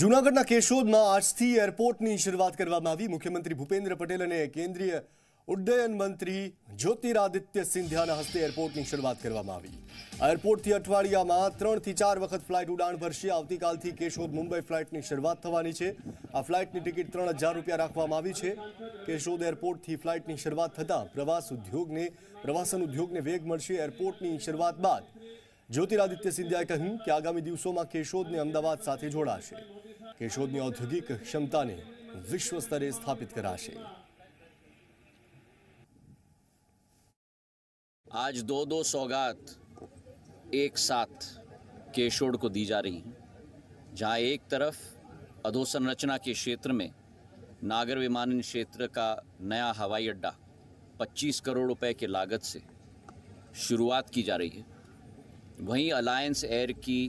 જૂનાગઢના કેશોદમાં આજથી એરપોર્ટની શરૂઆત કરવામાં આવી. મુખ્યમંત્રી ભૂપેન્દ્ર પટેલ અને કેન્દ્રીય ઉડ્ડયન મંત્રી જ્યોતિરાદિત્ય સિંધિયાના હસ્તે એરપોર્ટની શરૂઆત કરવામાં આવી. એરપોર્ટથી અઠવાડિયામાં ત્રણથી ચાર વખત ફ્લાઇટ ઉડાણ ભરશે. આવતીકાલથી કેશોદ મુંબઈ ફ્લાઇટની શરૂઆત થવાની છે. આ ફ્લાઇટની ટિકિટ ત્રણ હજાર રૂપિયા રાખવામાં આવી છે. કેશોદ એરપોર્ટથી ફ્લાઇટની શરૂઆત થતાં પ્રવાસ ઉદ્યોગને, પ્રવાસન ઉદ્યોગને વેગ મળશે. એરપોર્ટની શરૂઆત બાદ જ્યોતિરાદિત્ય સિંધિયાએ કહ્યું કે આગામી દિવસોમાં કેશોદને અમદાવાદ સાથે જોડાશે. કેશોદની ઔદ્યોગિક ક્ષમતાને વિશ્વ સ્તરે સ્થાપિત કરાશે आज दो दो सौगात एक साथ केशोड़ को दी जा रही हैं जहां एक तरफ अधोसंरचना के क्षेत्र में नागर विमानन क्षेत्र का नया हवाई अड्डा 25 करोड़ रुपए के लागत से शुरुआत की जा रही है वहीं अलायंस एयर की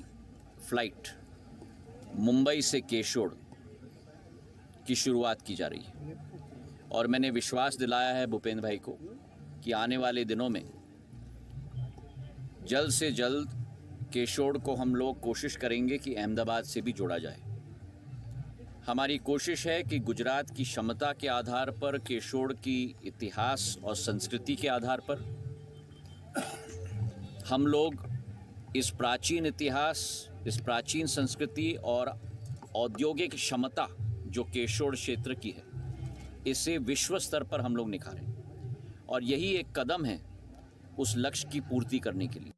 फ्लाइट मुंबई से केशोड़ की शुरुआत की जा रही है। और मैंने विश्वास दिलाया है भूपेंद्र भाई को कि आने वाले दिनों में जल्द से जल्द केशोड़ को हम लोग कोशिश करेंगे कि अहमदाबाद से भी जोड़ा जाए। हमारी कोशिश है कि गुजरात की क्षमता के आधार पर, केशोड़ की इतिहास और संस्कृति के आधार पर हम लोग इस प्राचीन इतिहास, इस प्राचीन संस्कृति और औद्योगिक क्षमता जो केशोड़ क्षेत्र की है, इसे विश्व स्तर पर हम लोग निखारें। और यही एक कदम है उस लक्ष्य की पूर्ति करने के लिए।